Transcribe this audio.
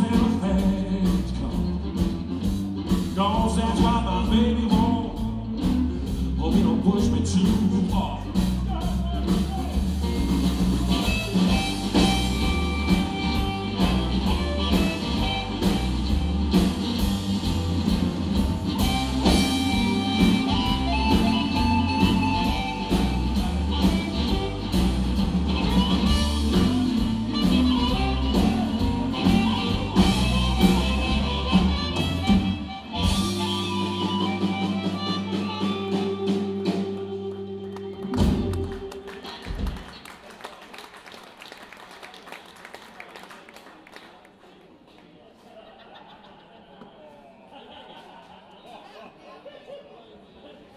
and a. Cause that's why my baby won't. Hope you don't push me too far.